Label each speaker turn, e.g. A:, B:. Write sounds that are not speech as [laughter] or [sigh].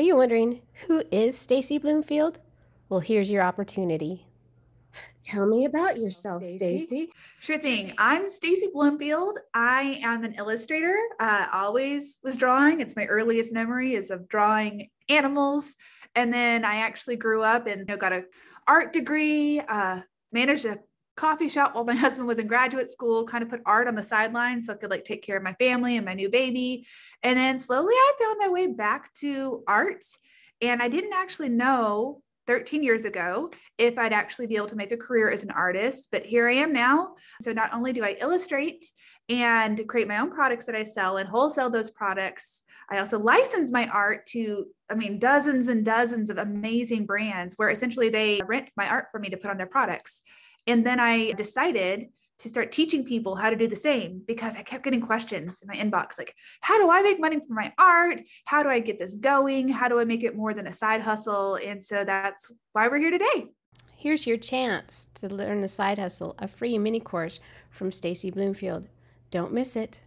A: Are you wondering who is Stacie Bloomfield? Well, here's your opportunity. Tell me about yourself, Stacie.
B: Sure thing. I'm Stacie Bloomfield. I am an illustrator. Uh, always was drawing. It's my earliest memory is of drawing animals. And then I actually grew up and you know, got a art degree, uh, managed a coffee shop while my [laughs] husband was in graduate school, kind of put art on the sideline so I could like take care of my family and my new baby. And then slowly I found my way back to art. And I didn't actually know 13 years ago if I'd actually be able to make a career as an artist, but here I am now. So not only do I illustrate and create my own products that I sell and wholesale those products, I also license my art to, I mean, dozens and dozens of amazing brands where essentially they rent my art for me to put on their products. And then I decided to start teaching people how to do the same because I kept getting questions in my inbox like, how do I make money from my art? How do I get this going? How do I make it more than a side hustle? And so that's why we're here today.
A: Here's your chance to learn the side hustle, a free mini course from Stacie Bloomfield. Don't miss it.